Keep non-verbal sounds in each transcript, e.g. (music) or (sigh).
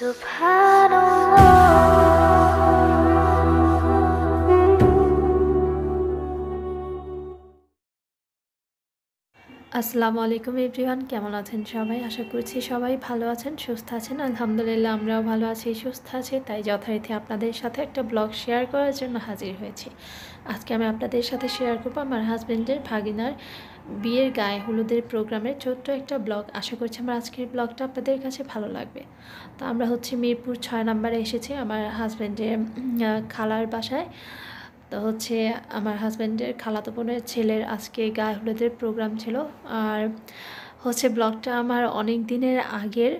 আসসালামু আলাইকুম এভরিওয়ান, কেমন আছেন সবাই? আশা করছি সবাই ভালো আছেন, সুস্থ আছেন। আলহামদুলিল্লাহ, আমরাও ভালো আছি, সুস্থ আছি। তাই যথারীতি আপনাদের সাথে একটা ব্লগ শেয়ার করার জন্য হাজির হয়েছি। আজকে আমি আপনাদের সাথে শেয়ার করব আমার হাজব্যান্ডের ভাগিনার বিয়ের গায়ে হলুদের প্রোগ্রামের ছোট্ট একটা ব্লগ। আশা করছি আমার আজকের ব্লগটা আপনাদের কাছে ভালো লাগবে। তো আমরা হচ্ছে মিরপুর ছয় নাম্বারে এসেছি আমার হাজব্যান্ডের খালার বাসায়। তো হচ্ছে আমার হাজব্যান্ডের খালাতো বোনের ছেলের আজকে গায়ে হলুদের প্রোগ্রাম ছিল। আর হচ্ছে ব্লগটা আমার অনেক দিনের আগের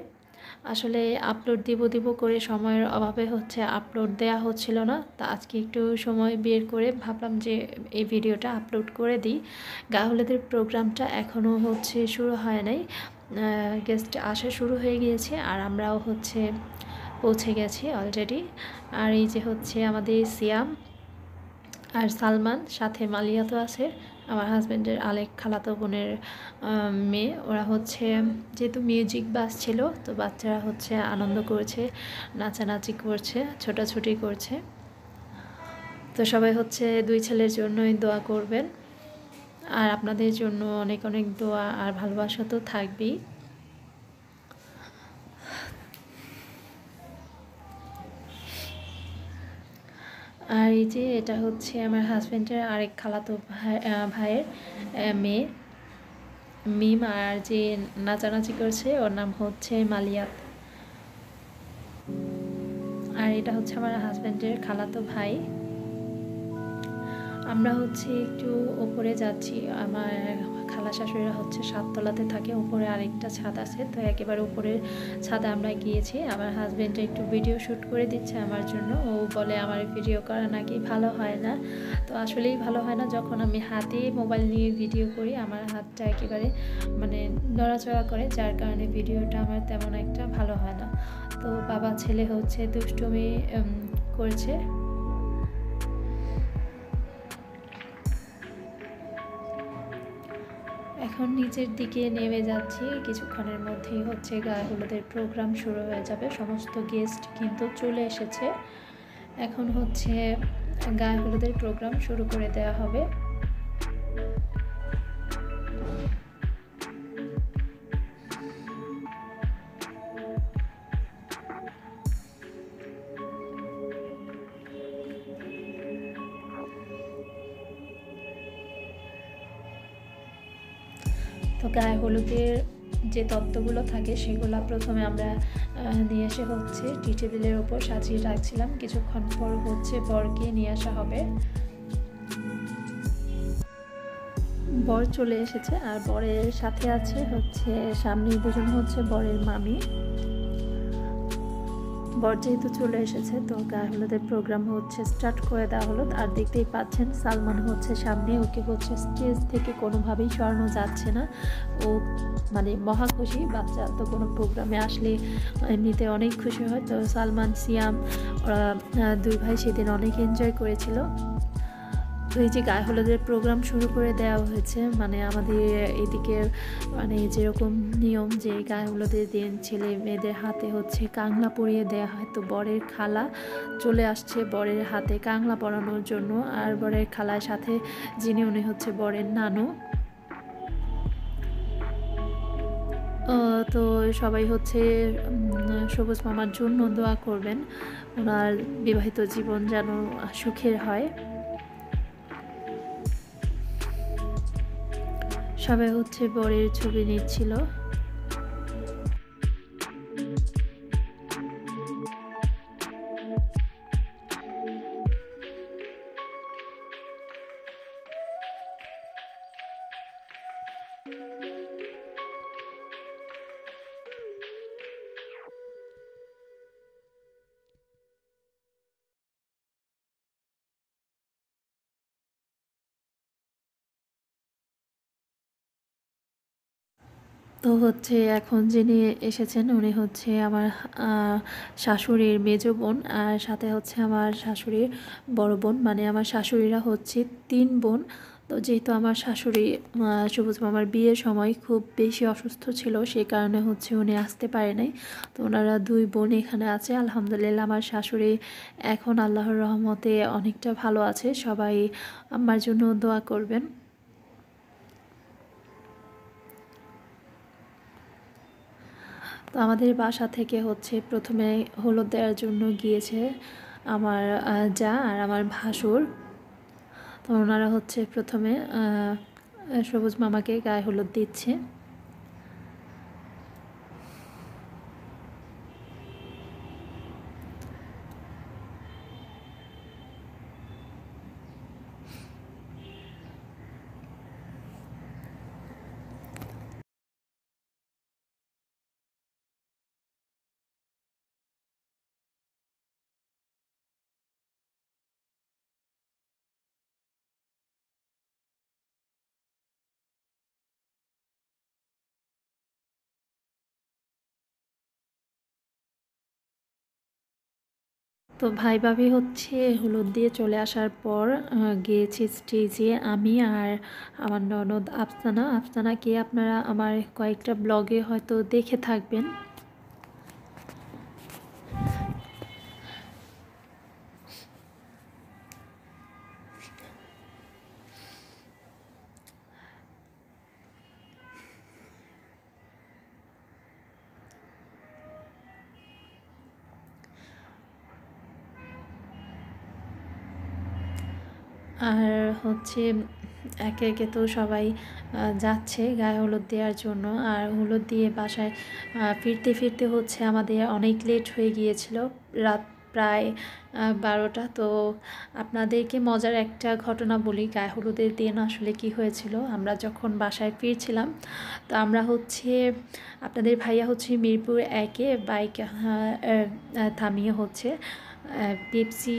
আসলে আপলোড দিব দিব করে সময়ের অভাবে হচ্ছে আপলোড দেয়া হচ্ছিল না। তা আজকে একটু সময় বের করে ভাবলাম যে এই ভিডিওটা আপলোড করে দিই। গা হলুদের প্রোগ্রামটা এখনও হচ্ছে শুরু হয় নাই। গেস্ট আসা শুরু হয়ে গিয়েছে আর আমরাও হচ্ছে পৌঁছে গেছি অলরেডি আর এই যে হচ্ছে আমাদের সিয়াম আর সালমান, সাথে মালিয়া তো আছে। হাজব্যান্ডের আলেক খালাতো বোনের মেয়ে। ওরা হচ্ছে, যেহেতু মিউজিক বাস ছিল, তো বাচ্চারা হচ্ছে আনন্দ করছে, নাচানাচি করছে, ছোটাছুটি করছে। তো সবাই হচ্ছে দুই ছেলের জন্যই দোয়া করবেন। আর আপনাদের জন্য অনেক অনেক দোয়া আর ভালোবাসা তো থাকবেই। আর এই যে এটা হচ্ছে আমার হাজব্যান্ডের আরেক খালাতো ভাই ভাইয়ের মেয়ে। মিম আর যে নাচানাচি করছে, ওর নাম হচ্ছে মালিয়াত। আর এটা হচ্ছে আমার হাজব্যান্ডের খালাতো ভাই। আমরা হচ্ছে একটু ওপরে যাচ্ছি, আমার খালা শাশুড়িরা হচ্ছে সাততলাতে থাকে, উপরে আরেকটা ছাদ আছে, তো একেবারে উপরের ছাদে আমরা গিয়েছি। আমার হাজব্যান্ডটা একটু ভিডিও শ্যুট করে দিচ্ছে আমার জন্য। ও বলে, আমার ভিডিও করা নাকি ভালো হয় না। তো আসলেই ভালো হয় না। যখন আমি হাতে মোবাইল নিয়ে ভিডিও করি, আমার হাতটা একেবারে মানে নড়াচড়া করে, যার কারণে ভিডিওটা আমার তেমন একটা ভালো হয় না। তো বাবা ছেলে হচ্ছে দুষ্টুমি করেছে। এখন নিচের দিকে নেমে যাচ্ছি। কিছুক্ষণের মধ্যেই হচ্ছে গায়ে হলুদের প্রোগ্রাম শুরু হয়ে যাবে। সমস্ত গেস্ট কিন্তু চলে এসেছে। এখন হচ্ছে গায়ে হলুদের প্রোগ্রাম শুরু করে দেওয়া হবে। তো গায়ে হলুদের যে তত্ত্বগুলো থাকে সেগুলো প্রথমে আমরা নিয়ে এসে হচ্ছে টি টেবিলের ওপর সাজিয়ে রাখছিলাম। কিছুক্ষণ পর হচ্ছে বর গিয়ে নিয়ে আসা হবে। বর চলে এসেছে আর বরের সাথে আছে হচ্ছে সামনে দুজন হচ্ছে বরের মামি। বর যেহেতু চলে এসেছে, তো গায়ে প্রোগ্রাম হচ্ছে স্টার্ট করে দেওয়া হলো। আর দেখতেই পাচ্ছেন, সালমান হচ্ছে সামনে, ওকে হচ্ছে স্টেজ থেকে কোনোভাবেই সরানো যাচ্ছে না। ও মানে মহা খুশি, বাচ্চা তো কোনো প্রোগ্রামে আসলে এমনিতে অনেক খুশি হয়। তো সালমান, সিয়াম দুই ভাই সেদিন অনেক এনজয় করেছিল। তো এই যে গায়ে হলুদের প্রোগ্রাম শুরু করে দেওয়া হয়েছে মানে আমাদের এদিকে মানে যেরকম নিয়ম যে গায়ে হলুদের দিন ছেলে মেয়েদের হাতে হচ্ছে কাংলা পরিয়ে দেওয়া হয়, তো বরের খালা চলে আসছে বরের হাতে কাংলা পরানোর জন্য, আর বরের খালার সাথে যিনি উনি হচ্ছে বরের নানু। তো সবাই হচ্ছে সবুজ মামার জন্য দোয়া করবেন, ওনার বিবাহিত জীবন যেন সুখের হয়। সবাই হচ্ছে বরের ছবি নিচ্ছিল। তো হচ্ছে এখন যিনি এসেছেন, উনি হচ্ছে আমার শাশুড়ির মেজ বোন আর সাথে হচ্ছে আমার শাশুড়ির বড় বোন। মানে আমার শাশুড়িরা হচ্ছে তিন বোন। তো যেহেতু আমার শাশুড়ি সবুজ মামার বিয়ের সময় খুব বেশি অসুস্থ ছিল, সে কারণে হচ্ছে উনি আসতে পারে নাই। তো ওনারা দুই বোন এখানে আছে। আলহামদুলিল্লাহ আমার শাশুড়ি এখন আল্লাহর রহমতে অনেকটা ভালো আছে। সবাই আমার জন্য দোয়া করবেন। তো আমাদের বাসা থেকে হচ্ছে প্রথমে হলুদ দেওয়ার জন্য গিয়েছে আমার যা আর আমার ভাসুর। তো ওনারা হচ্ছে প্রথমে সবুজ মামাকে গায়ে হলুদ দিচ্ছে। তো ভাই ভাবি হচ্ছে হলুদ দিয়ে চলে আসার পর গিয়েছি স্টেজে আমি আর আমার ননদ আফসানা। আফসানাকে আপনারা আমার কয়েকটা ব্লগে হয়তো দেখে থাকবেন। আর হচ্ছে একে একে তো সবাই যাচ্ছে গায়ে হলুদ দেওয়ার জন্য। আর হলুদ দিয়ে বাসায় ফিরতে ফিরতে হচ্ছে আমাদের অনেক লেট হয়ে গিয়েছিল। রাত প্রায় বারোটা। তো আপনাদেরকে মজার একটা ঘটনা বলি। গায়ে হলুদের দিন আসলে কি হয়েছিল? আমরা যখন বাসায় ফিরছিলাম, তো আমরা হচ্ছে, আপনাদের ভাইয়া হচ্ছে মিরপুর একে, বাইক থামিয়ে হচ্ছে। পেপসি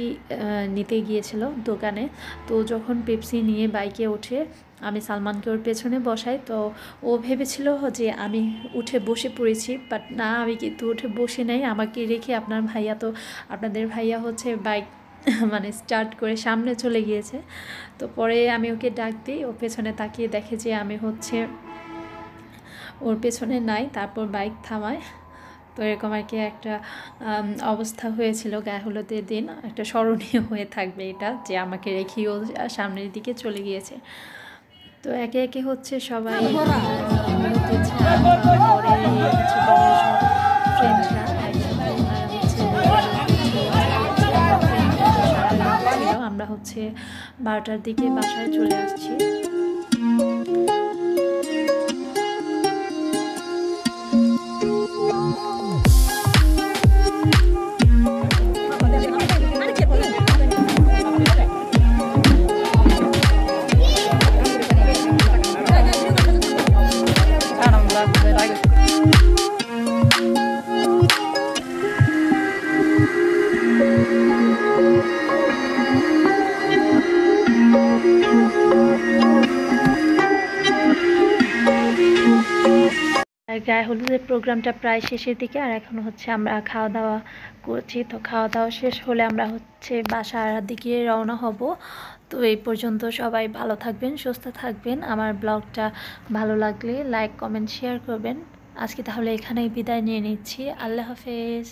নিতে গিয়েছিল দোকানে। তো যখন পেপসি নিয়ে বাইকে ওঠে, আমি সালমানকে ওর পেছনে বসাই। তো ও ভেবেছিল যে আমি উঠে বসে পড়েছি বাট না, আমি কিন্তু উঠে বসে নেই। আমাকে রেখে আপনার ভাইয়া তো, আপনাদের ভাইয়া হচ্ছে বাইক (laughs) মানে স্টার্ট করে সামনে চলে গিয়েছে। তো পরে আমি ওকে ডাক দিই, ও পেছনে তাকিয়ে দেখে যে আমি হচ্ছে, ওর পেছনে নাই, তারপর বাইক থামায়। তো এরকম আর কি একটা অবস্থা হয়েছিল গায়ে হলুদের দিন। একটা স্মরণীয় হয়ে থাকবে এটা যে আমাকে রেখেও সামনের দিকে চলে গিয়েছে। তো একে একে হচ্ছে সবাই আমরা হচ্ছে বারোটার দিকে বাসায় চলে আসছি। গায়ে হলুদের প্রোগ্রামটা প্রায় শেষের দিকে আর এখন হচ্ছে আমরা খাওয়া দাওয়া করছি। তো খাওয়া দাওয়া শেষ হলে আমরা হচ্ছে বাসার দিকে রওনা হব। তো এই পর্যন্ত সবাই ভালো থাকবেন, সুস্থ থাকবেন। আমার ব্লগটা ভালো লাগলে লাইক, কমেন্ট, শেয়ার করবেন। আজকে তাহলে এখানেই বিদায় নিয়ে নিচ্ছি। আল্লাহ হাফেজ।